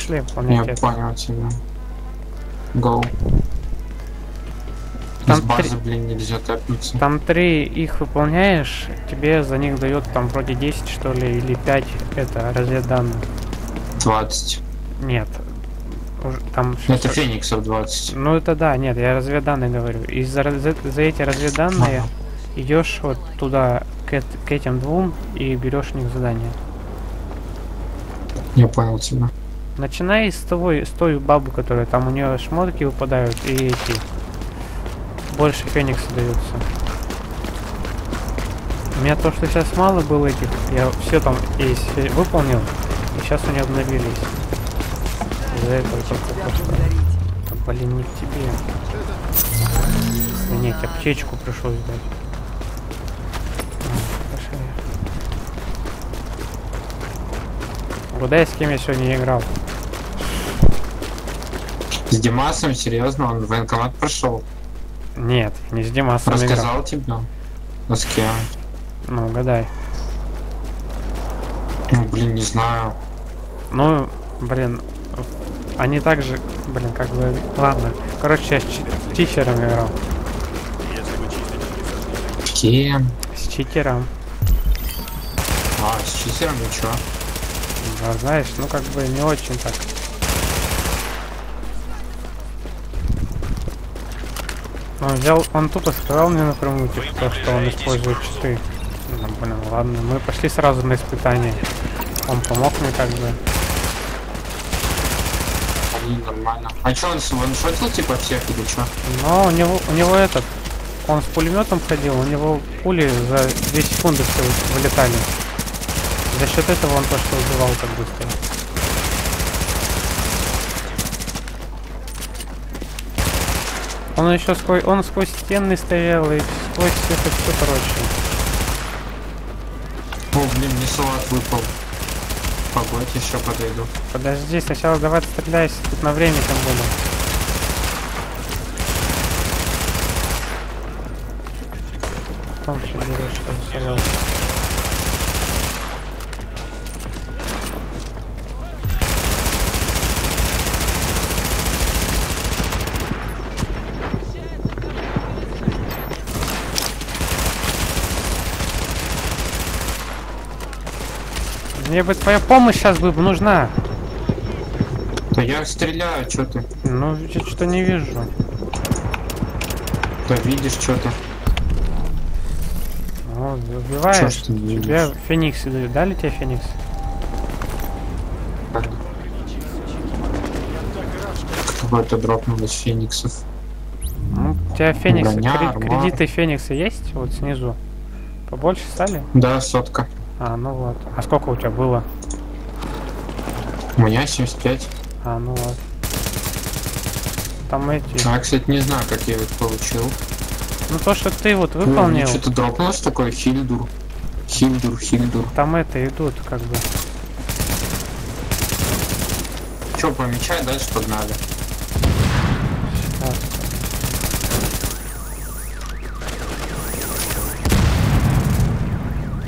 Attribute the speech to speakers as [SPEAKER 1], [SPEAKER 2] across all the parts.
[SPEAKER 1] Пошли
[SPEAKER 2] Я
[SPEAKER 1] выполнять это.
[SPEAKER 2] понял тебя. Гоу.
[SPEAKER 1] Там
[SPEAKER 2] Из базы,
[SPEAKER 1] три-
[SPEAKER 2] блин, нельзя тэпнуться.
[SPEAKER 1] Там три их выполняешь, тебе за них дает там вроде 10 что ли или 5 это разведданных.
[SPEAKER 2] 20.
[SPEAKER 1] Нет. Там
[SPEAKER 2] Ну, Это
[SPEAKER 1] всё-
[SPEAKER 2] фениксов 20.
[SPEAKER 1] Ну это да, нет, я разведданные говорю. И за, раз- за эти разведданные
[SPEAKER 2] Ага.
[SPEAKER 1] идешь вот туда к, к этим двум и берешь у них задание.
[SPEAKER 2] Я понял тебя.
[SPEAKER 1] Начинай с того, с той бабы, которая там у нее шмотки выпадают и эти больше феникса даются. У меня то, что сейчас мало было этих, я все там есть выполнил, и сейчас нее обновились. Из-за этого только пошло. Да, блин, не к тебе. Извинить, аптечку пришлось дать. Угадай, с кем я сегодня играл.
[SPEAKER 2] С Димасом, серьезно, он в военкомат прошел.
[SPEAKER 1] Нет, не с Димасом играл.
[SPEAKER 2] Рассказал тебе? А с кем?
[SPEAKER 1] Ну, угадай.
[SPEAKER 2] Ну, блин, не знаю.
[SPEAKER 1] Ну, блин, они также, блин, как бы, ладно. Короче, я с, чи- с читером играл.
[SPEAKER 2] С кем?
[SPEAKER 1] С читером.
[SPEAKER 2] А, с читером ничего.
[SPEAKER 1] Да, знаешь, ну как бы не очень так. Он взял, он тупо сказал мне напрямую, типа, то, что он использует читы. Ну, блин, ладно, мы пошли сразу на испытание. Он помог мне как бы.
[SPEAKER 2] Нормально. А что, он с- ваншотил типа всех или что?
[SPEAKER 1] Но у него, у него этот, он с пулеметом ходил, у него пули за 2 секунды все вылетали. За счет этого он то, что убивал так быстро. Он еще сквозь, он сквозь стены стоял и сквозь это все короче.
[SPEAKER 2] О, блин, мне салат выпал. Погодь, еще подойду.
[SPEAKER 1] Подожди, сначала давай стреляйся, тут на время тем более. Потом еще берешь, салат. Мне бы твоя помощь сейчас бы нужна.
[SPEAKER 2] Да я стреляю, что ты?
[SPEAKER 1] Ну, я что-то не вижу.
[SPEAKER 2] Да видишь что-то. Чё
[SPEAKER 1] убиваешь.
[SPEAKER 2] ж ты не
[SPEAKER 1] Тебе
[SPEAKER 2] видишь?
[SPEAKER 1] Феникс дают. Дали тебе Феникс?
[SPEAKER 2] Какой-то дропнул из фениксов.
[SPEAKER 1] Ну, у тебя Феникс,
[SPEAKER 2] Броня,
[SPEAKER 1] кредиты Феникса есть? Вот снизу. Побольше стали?
[SPEAKER 2] Да, сотка.
[SPEAKER 1] А, ну вот. А сколько у тебя было?
[SPEAKER 2] У меня 75.
[SPEAKER 1] А, ну вот. Там эти...
[SPEAKER 2] А, кстати, не знаю, как я их получил.
[SPEAKER 1] Ну то, что ты вот
[SPEAKER 2] Ну,
[SPEAKER 1] выполнил,
[SPEAKER 2] что-то дропнулось такое, Хильдур. Хильдур, Хильдур.
[SPEAKER 1] там это идут, как бы.
[SPEAKER 2] Че, помечай, дальше погнали.
[SPEAKER 1] Сейчас.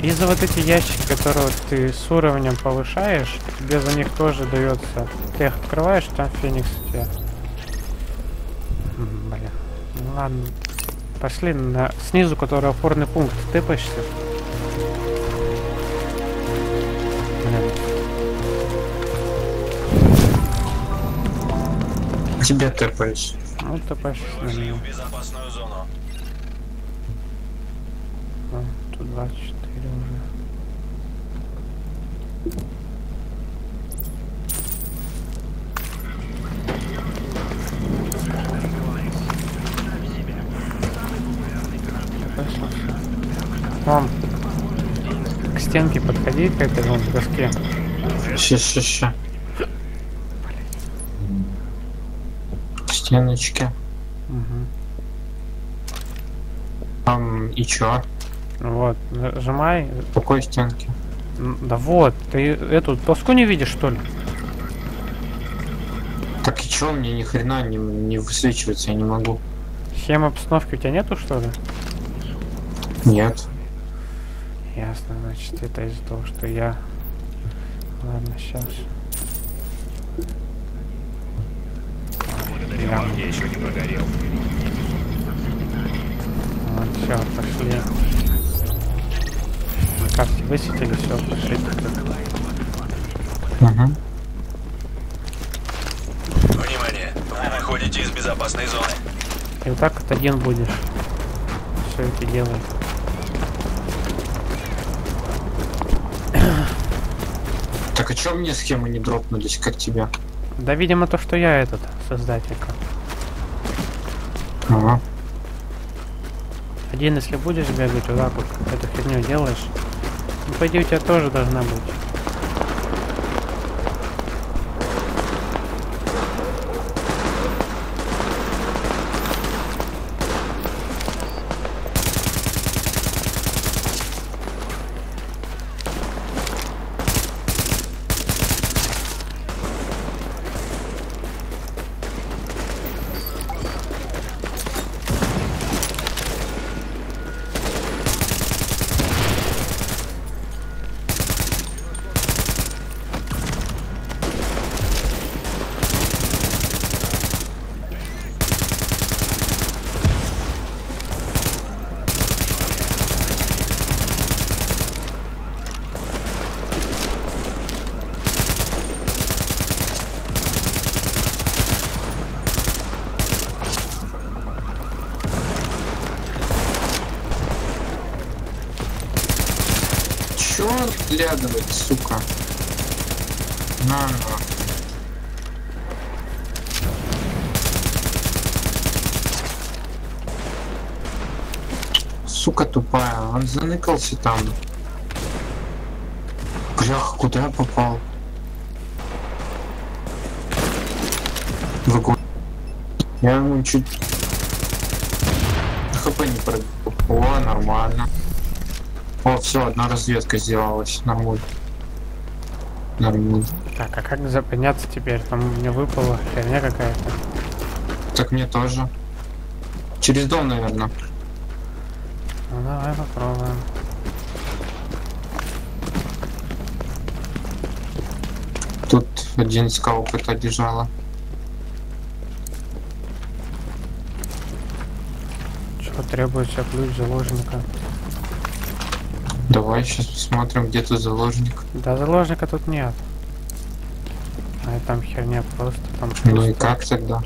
[SPEAKER 1] И за вот эти ящики, которые ты с уровнем повышаешь, тебе за них тоже дается. Ты их открываешь, там Феникс у тебя. Бля. Ну ладно. Пошли на снизу, который опорный пункт. Ты почти. Блин.
[SPEAKER 2] Тебе тэпаешь.
[SPEAKER 1] Ну ты пошли на него.
[SPEAKER 3] безопасную зону.
[SPEAKER 1] А, Тут 24 уже. Вон. К стенке подходи к этой вон доске.
[SPEAKER 2] Ща, ща, ща. Стеночки.
[SPEAKER 1] Мгм.
[SPEAKER 2] Там и чё?
[SPEAKER 1] Вот, нажимай.
[SPEAKER 2] Какой стенке?
[SPEAKER 1] М, Да вот, ты эту доску не видишь, что ли?
[SPEAKER 2] Так и чё, мне ни хрена не, не высвечивается, я не могу.
[SPEAKER 1] Схема обстановки у тебя нету, что ли?
[SPEAKER 2] Нет.
[SPEAKER 1] Ясно, значит, это из-за того, что я... Ладно, сейчас.
[SPEAKER 3] еще не прогорел.
[SPEAKER 1] Вот, все, пошли. Карте высветили, все, пошли.
[SPEAKER 2] Угу.
[SPEAKER 3] Внимание! Вы выходите из безопасной зоны.
[SPEAKER 1] И вот так вот один будешь. Все это делай.
[SPEAKER 2] Так а чё мне схемы не дропнулись, как тебя?
[SPEAKER 1] Да, видимо, то, что я этот, создателька.
[SPEAKER 2] Ага.
[SPEAKER 1] Один, если будешь бегать вот так вот, эту фигню делаешь, по идее, у тебя тоже должна быть.
[SPEAKER 2] Чё он глядывает, сука? На. Сука тупая, он заныкался там. Бляха, куда попал? В огонь. Я ему чуть... ХП не пробил. О, нормально. О, все, одна разведка сделалась. Нормально. Нормально.
[SPEAKER 1] Так, а как за- подняться теперь? Там мне выпала херня какая-то.
[SPEAKER 2] Так мне тоже. Через дом, наверное.
[SPEAKER 1] Ну давай попробуем.
[SPEAKER 2] Тут один скал то лежала.
[SPEAKER 1] Что требуется ключ заложника?
[SPEAKER 2] Давай сейчас посмотрим, где тут заложник.
[SPEAKER 1] Да заложника тут нет. А там херня просто там.
[SPEAKER 2] Ну и как тогда?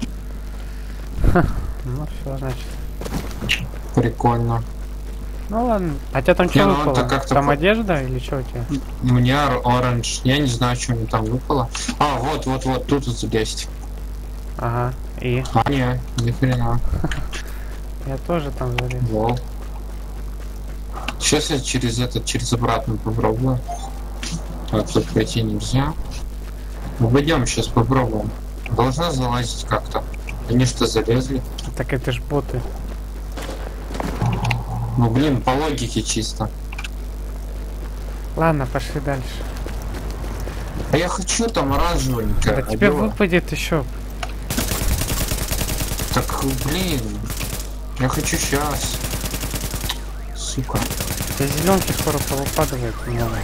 [SPEAKER 1] Ну все, значит.
[SPEAKER 2] Прикольно.
[SPEAKER 1] Ну ладно. А тебя там
[SPEAKER 2] Не,
[SPEAKER 1] что
[SPEAKER 2] ну
[SPEAKER 1] выпало?
[SPEAKER 2] как-то
[SPEAKER 1] Там
[SPEAKER 2] по-
[SPEAKER 1] одежда или что у тебя?
[SPEAKER 2] Мне ор- оранж. Я не знаю, что мне там выпало. А, вот, вот, вот, тут вот есть.
[SPEAKER 1] Ага. И
[SPEAKER 2] А, не, ни хрена.
[SPEAKER 1] я тоже там залез.
[SPEAKER 2] Вол. Сейчас я через этот, через обратно попробую. А тут пройти нельзя. Обойдем, сейчас попробуем. Должна залазить как-то. Они что, залезли?
[SPEAKER 1] Так это ж боты.
[SPEAKER 2] Ну блин, по логике чисто.
[SPEAKER 1] Ладно, пошли дальше.
[SPEAKER 2] А я хочу там оранжевенькое.
[SPEAKER 1] Да тебе
[SPEAKER 2] одела.
[SPEAKER 1] выпадет еще.
[SPEAKER 2] Так, блин. Я хочу сейчас. Сука.
[SPEAKER 1] Да зеленки скоро повыпадывает много.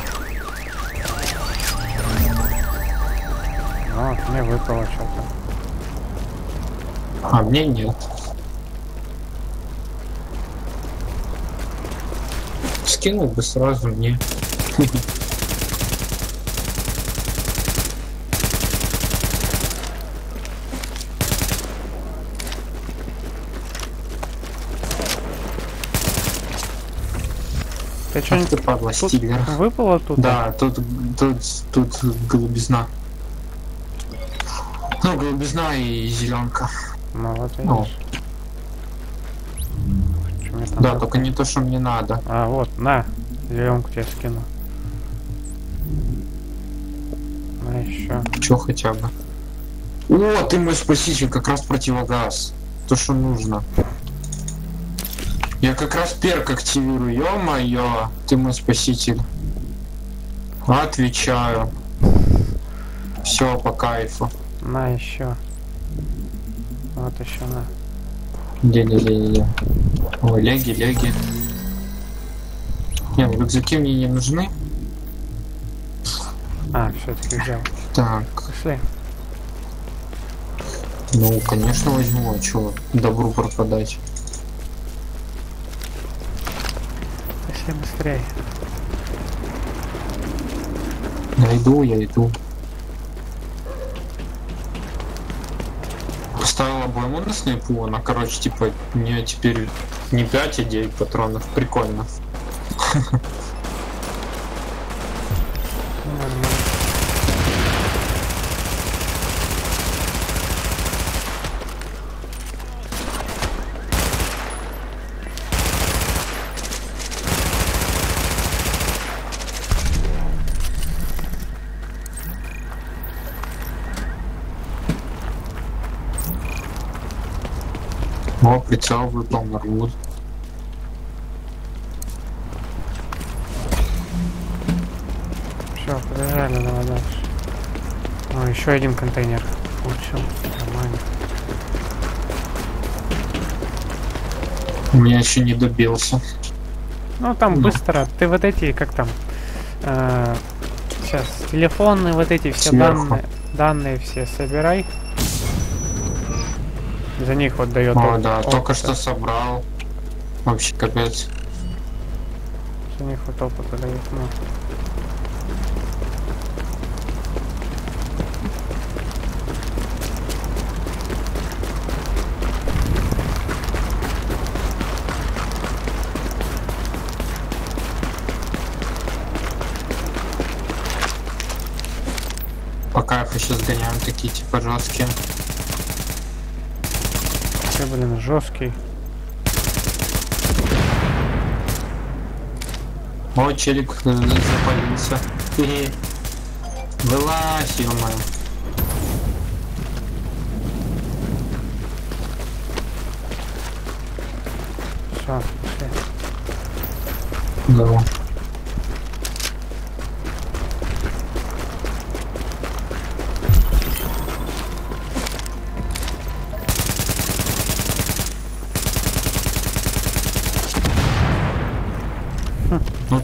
[SPEAKER 1] Вот, мне выпало что-то.
[SPEAKER 2] А мне нет. Скинул бы сразу мне.
[SPEAKER 1] Ты
[SPEAKER 2] Ах
[SPEAKER 1] что-нибудь
[SPEAKER 2] ты падла, стиллер.
[SPEAKER 1] выпало тут?
[SPEAKER 2] Да, тут, тут, тут голубизна. Ну, голубизна и зеленка.
[SPEAKER 1] Вот
[SPEAKER 2] Ну. Да,
[SPEAKER 1] выпало?
[SPEAKER 2] только не то, что мне надо.
[SPEAKER 1] А, вот, на, зеленку тебе скину. На еще.
[SPEAKER 2] Че хотя бы. О, ты мой спаситель, как раз противогаз. То, что нужно. Я как раз перк активирую, ё-моё, ты мой спаситель. Отвечаю. Все по кайфу.
[SPEAKER 1] На еще. Вот еще на.
[SPEAKER 2] Не-не-не-не. Ой, леги, леги. Не, ну рюкзаки мне не нужны.
[SPEAKER 1] А, все-таки взял.
[SPEAKER 2] Так,
[SPEAKER 1] Пошли.
[SPEAKER 2] Ну, конечно, возьму, а чё добру пропадать.
[SPEAKER 1] Пошли быстрее.
[SPEAKER 2] Я иду, я иду. Поставил обойму на снайпу, она, короче, типа, мне теперь не 5, а 9 патронов. Прикольно.
[SPEAKER 1] Нормально.
[SPEAKER 2] Прицел выпал, Норвуд.
[SPEAKER 1] Все, побежали, давай дальше. О, еще один контейнер. Получил. Нормально.
[SPEAKER 2] У меня еще не добился.
[SPEAKER 1] Ну там
[SPEAKER 2] Ну.
[SPEAKER 1] быстро. Ты вот эти, как там? сейчас, телефоны, вот эти все
[SPEAKER 2] Сверху.
[SPEAKER 1] данные, данные все собирай. За них вот дает.
[SPEAKER 2] О, да, только
[SPEAKER 1] опыта.
[SPEAKER 2] что собрал. Вообще капец.
[SPEAKER 1] За них вот опыт дает. Ну.
[SPEAKER 2] По кайфу сейчас гоняем такие типа жесткие.
[SPEAKER 1] Ты, блин, жесткий.
[SPEAKER 2] О, челик запалился. Вылазь, ё
[SPEAKER 1] Все, пошли.
[SPEAKER 2] Да.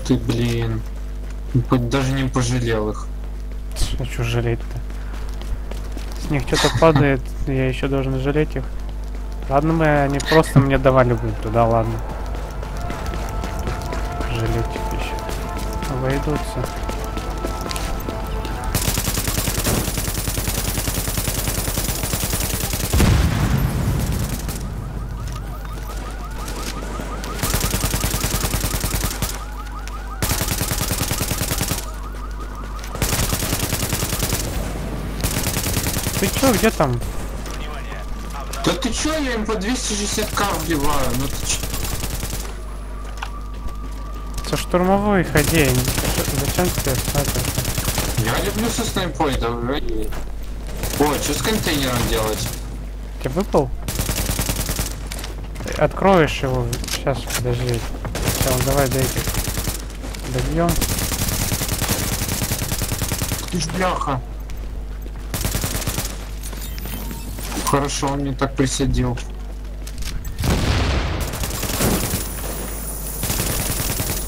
[SPEAKER 2] Ты, блин. Даже не пожалел их.
[SPEAKER 1] А что жалеть-то? С них что-то падает, я еще должен жалеть их. Ладно бы они просто мне давали бы туда, ладно. Жалеть их еще. Обойдутся. Ты чё, где там?
[SPEAKER 2] Да ты чё, я им по 260к вбиваю? Ну ты чё?
[SPEAKER 1] Со штурмовой ходи. Зачем тебе снайпер?
[SPEAKER 2] Я люблю со снайпой, давай. Ой, что с контейнером делать?
[SPEAKER 1] Тебе выпал? Ты Откроешь его. Сейчас, подожди. Сначала давай до этих. Добьем.
[SPEAKER 2] Ты ж бляха. Хорошо, он мне так присадил.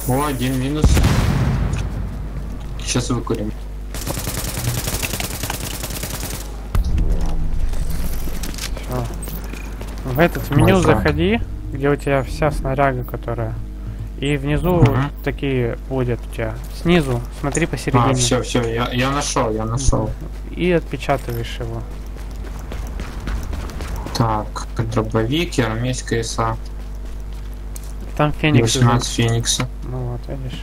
[SPEAKER 2] О, один минус. Сейчас выкурим.
[SPEAKER 1] Все. В этот меню
[SPEAKER 2] Мой фраг.
[SPEAKER 1] заходи, где у тебя вся снаряга, которая. И внизу
[SPEAKER 2] Мгм.
[SPEAKER 1] такие будет у тебя. Снизу, смотри посередине.
[SPEAKER 2] А, все, все, я, я нашел, я нашел.
[SPEAKER 1] И отпечатываешь его.
[SPEAKER 2] Так, дробовик, и армейская ИСа.
[SPEAKER 1] Там феникс.
[SPEAKER 2] 18 феникса.
[SPEAKER 1] Ну вот, видишь.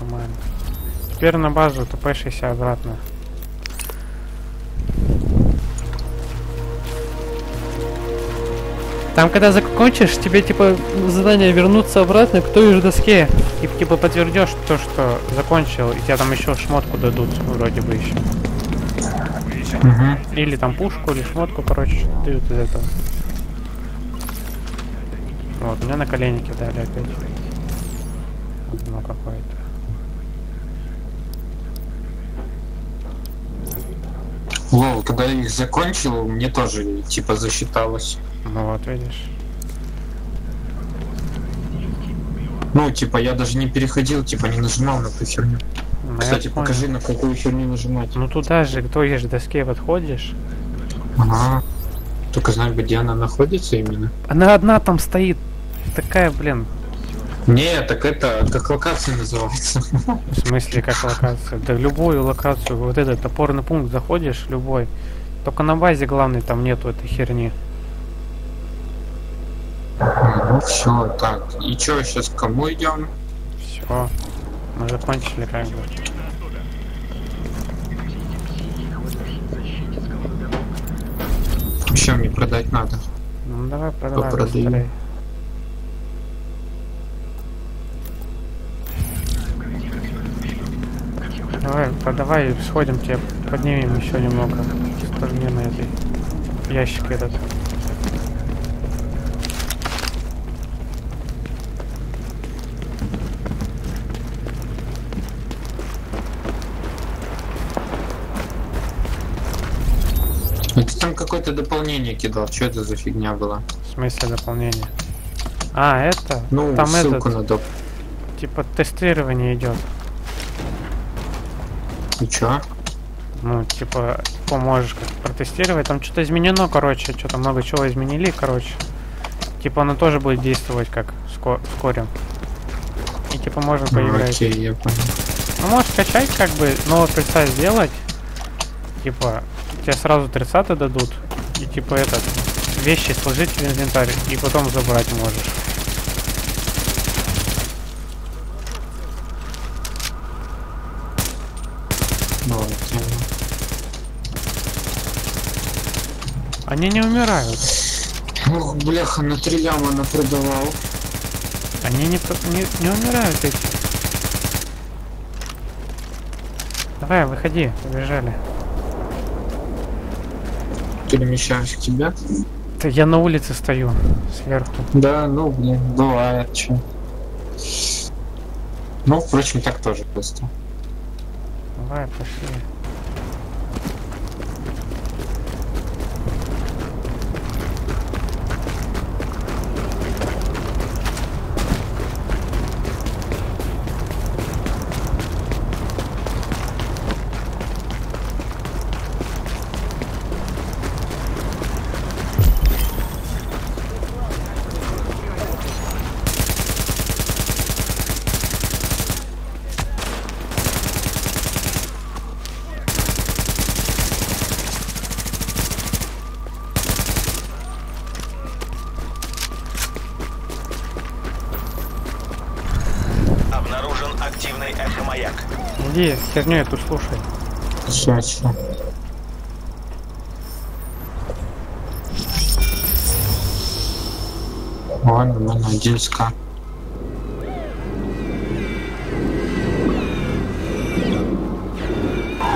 [SPEAKER 1] Нормально. Теперь на базу ТП-60 обратно. Там, когда закончишь, тебе типа задание вернуться обратно к той же доске. И типа подтвердешь то, что закончил, и тебе там еще шмотку дадут, вроде бы еще.
[SPEAKER 2] Угу.
[SPEAKER 1] Или там пушку, или шмотку, короче, что-то дают из этого. Вот, меня на коленники дали опять. Одно какое-то.
[SPEAKER 2] Лол, когда я их закончил, мне тоже типа засчиталось.
[SPEAKER 1] Ну вот, видишь.
[SPEAKER 2] Ну, типа, я даже не переходил, типа, не нажимал на ту херню.
[SPEAKER 1] Ну,
[SPEAKER 2] Кстати,
[SPEAKER 1] понял.
[SPEAKER 2] покажи, на какую херню нажимать.
[SPEAKER 1] Ну туда же, к той же доске подходишь.
[SPEAKER 2] Ага. Только бы, где она находится именно.
[SPEAKER 1] Она одна там стоит. Такая, блин.
[SPEAKER 2] Не, так это как локация называется.
[SPEAKER 1] В смысле, как локация? Да любую локацию, вот этот опорный пункт заходишь, любой. Только на базе главной там нету этой херни.
[SPEAKER 2] Ну все, так. И что, сейчас к кому идем?
[SPEAKER 1] Все. Мы закончили как бы.
[SPEAKER 2] Еще мне продать надо.
[SPEAKER 1] Ну давай продавай
[SPEAKER 2] Попродаю.
[SPEAKER 1] Давай, продавай, сходим, тебе поднимем еще немного стороне на этой ящик этот.
[SPEAKER 2] Это там какое-то дополнение кидал. Что это за фигня была?
[SPEAKER 1] В смысле дополнение? А, это?
[SPEAKER 2] Ну,
[SPEAKER 1] Там
[SPEAKER 2] ссылку
[SPEAKER 1] этот,
[SPEAKER 2] на доп.
[SPEAKER 1] типа тестирование идет.
[SPEAKER 2] И чё?
[SPEAKER 1] Ну, типа, поможешь как протестировать. Там что-то изменено, короче, что-то много чего изменили, короче. Типа оно тоже будет действовать как ско- вскоре. И типа можно
[SPEAKER 2] Ну,
[SPEAKER 1] поиграть.
[SPEAKER 2] окей, я понял.
[SPEAKER 1] Ну, можешь скачать, как бы, но представь сделать. Типа, тебе сразу 30 дадут. И типа этот, вещи сложить в инвентарь и потом забрать можешь.
[SPEAKER 2] Ну.
[SPEAKER 1] Они не умирают.
[SPEAKER 2] Ох, бляха, на три ляма напродавал.
[SPEAKER 1] Они не, не, не умирают эти. Давай, выходи, побежали.
[SPEAKER 2] Перемещаюсь к тебе.
[SPEAKER 1] Да я на улице стою, сверху.
[SPEAKER 2] Да, ну, блин, бывает, чё. Ну, впрочем, так тоже быстро.
[SPEAKER 1] Давай, пошли. Иди, херню эту слушай.
[SPEAKER 2] Всё, всё. Ладно, ладно, один ска.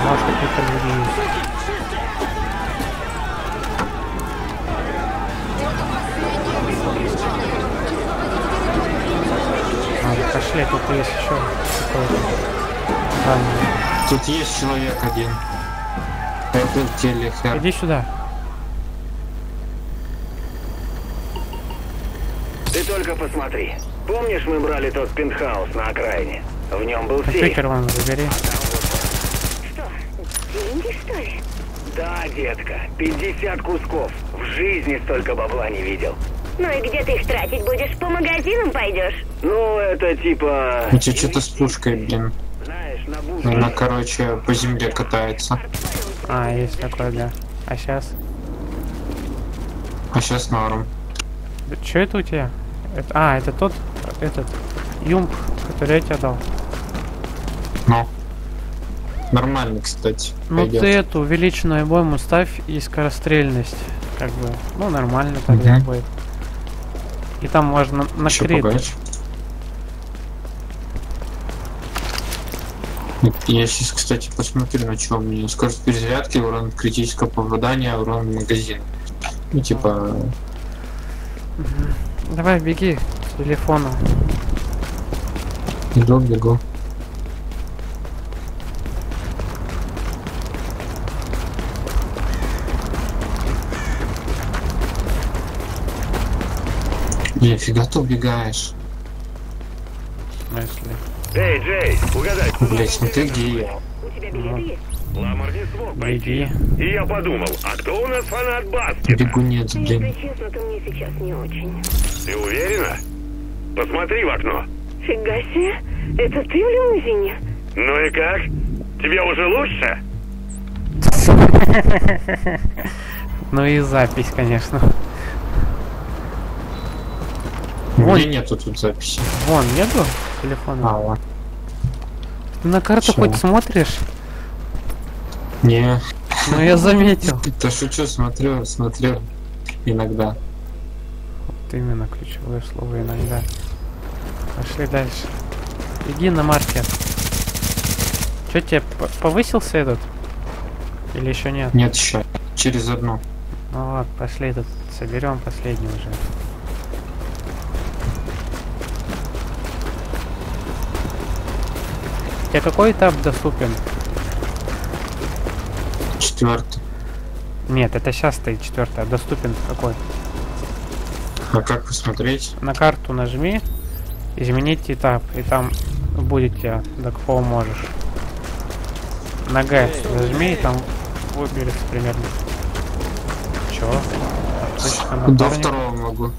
[SPEAKER 1] Может какие-то люди есть. Пошли, тут есть еще какой-то. Ладно,
[SPEAKER 2] Тут есть человек один. Это телехер.
[SPEAKER 1] Иди сюда.
[SPEAKER 4] Ты только посмотри. Помнишь, мы брали тот пентхаус на окраине? В нем был сейф.
[SPEAKER 1] Компьютер вон забери.
[SPEAKER 5] Что, деньги, что ли?
[SPEAKER 4] Да, детка, 50 кусков. В жизни столько бабла не видел.
[SPEAKER 5] Ну и где ты их тратить будешь? По магазинам пойдешь?
[SPEAKER 4] Ну, это типа...
[SPEAKER 2] У тебя что-то с пушкой, блин.
[SPEAKER 4] Будущее.
[SPEAKER 2] Она, короче, по земле катается.
[SPEAKER 1] А, есть такое, да. А сейчас?
[SPEAKER 2] А сейчас норм.
[SPEAKER 1] Что это у тебя? Это- а, это тот, этот, юмп, который я тебе дал.
[SPEAKER 2] Ну. Нормально, кстати.
[SPEAKER 1] Ну
[SPEAKER 2] пойдет.
[SPEAKER 1] ты эту увеличенную обойму ставь и скорострельность. Как бы, ну нормально тогда
[SPEAKER 2] Мгм.
[SPEAKER 1] будет. И там можно на
[SPEAKER 2] Я сейчас, кстати, посмотрю, на чем у меня. Скорость перезарядки, урон критического попадания, урон магазин. Ну, типа,
[SPEAKER 1] Давай, беги к телефону.
[SPEAKER 2] иду, бегу. Нифига ты убегаешь.
[SPEAKER 1] Смысле?
[SPEAKER 4] Эй, Джей, угадай.
[SPEAKER 2] Блять, смотри, где я.
[SPEAKER 5] У тебя билеты есть?
[SPEAKER 4] Ламар не смог
[SPEAKER 1] Беги.
[SPEAKER 4] пойти. И я подумал, а кто у нас фанат баскета?
[SPEAKER 2] Бегунец, блин.
[SPEAKER 5] Если честно, то мне сейчас не очень.
[SPEAKER 4] Ты уверена? Посмотри в окно.
[SPEAKER 5] Фига себе, это ты в лимузине?
[SPEAKER 4] Ну и как? Тебе уже лучше?
[SPEAKER 1] Ну и запись, конечно.
[SPEAKER 2] У меня нету тут записи.
[SPEAKER 1] Вон, нету телефона?
[SPEAKER 2] А, ладно.
[SPEAKER 1] Ты на карту
[SPEAKER 2] Чего?
[SPEAKER 1] хоть смотришь?
[SPEAKER 2] Не,
[SPEAKER 1] Ну я заметил.
[SPEAKER 2] да шучу, смотрю, смотрю. Иногда.
[SPEAKER 1] Вот именно ключевое слово иногда. Пошли дальше. Иди на маркет. Че тебе повысился этот? Или еще нет?
[SPEAKER 2] Нет еще. Через одну.
[SPEAKER 1] Ну ладно, пошли тут соберем последний уже. Тебе какой этап доступен?
[SPEAKER 2] Четвертый.
[SPEAKER 1] Нет, это сейчас стоит четвертый, а доступен какой?
[SPEAKER 2] А как посмотреть?
[SPEAKER 1] На карту нажми, изменить этап, и там будет тебе до какого можешь. На Г нажми, и там выберется примерно. Точка
[SPEAKER 2] До второго могу.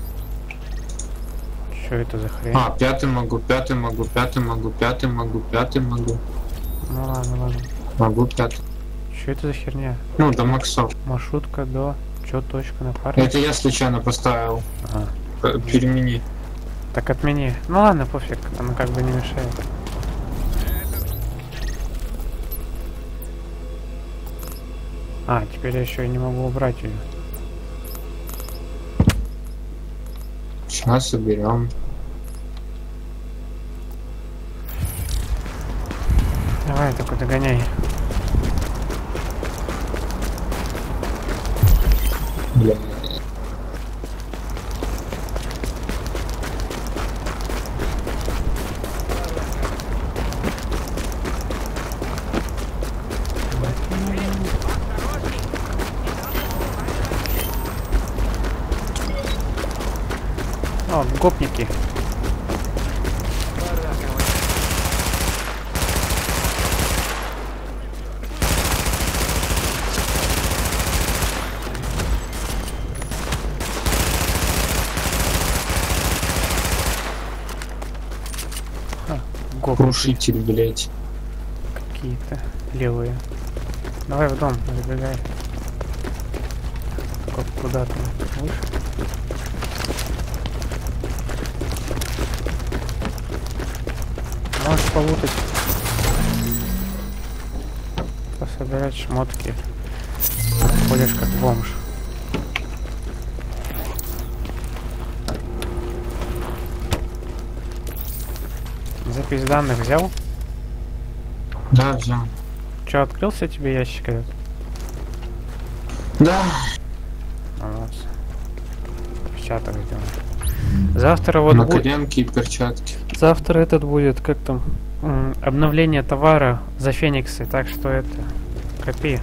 [SPEAKER 1] Чё это за хрень?
[SPEAKER 2] А, пятый могу, пятый могу, пятый могу, пятый могу, пятый могу.
[SPEAKER 1] Ну ладно, ладно.
[SPEAKER 2] Могу пятый.
[SPEAKER 1] Чё это за херня?
[SPEAKER 2] Ну, до максов.
[SPEAKER 1] Маршрутка до... Чё точка напарник?
[SPEAKER 2] Это я случайно поставил.
[SPEAKER 1] Ага.
[SPEAKER 2] П- Перемени.
[SPEAKER 1] Так отмени. Ну ладно, пофиг, она как бы не мешает. А, теперь я еще и не могу убрать ее.
[SPEAKER 2] Сейчас соберем.
[SPEAKER 1] Давай, такой догоняй.
[SPEAKER 2] Бля.
[SPEAKER 1] Гопники. Гопники
[SPEAKER 2] Крушитель, блять.
[SPEAKER 1] какие-то левые. Давай в дом, забегай. Как куда там? Выше? Можешь полутать. Пособирать шмотки. Ходишь как бомж. Запись данных взял?
[SPEAKER 2] Да, взял.
[SPEAKER 1] Че, открылся тебе ящик этот?
[SPEAKER 2] Да.
[SPEAKER 1] Молодец. Печаток сделал. Завтра вот
[SPEAKER 2] На
[SPEAKER 1] будет...
[SPEAKER 2] и перчатки.
[SPEAKER 1] Завтра этот будет, как там, обновление товара за фениксы, так что это, копи.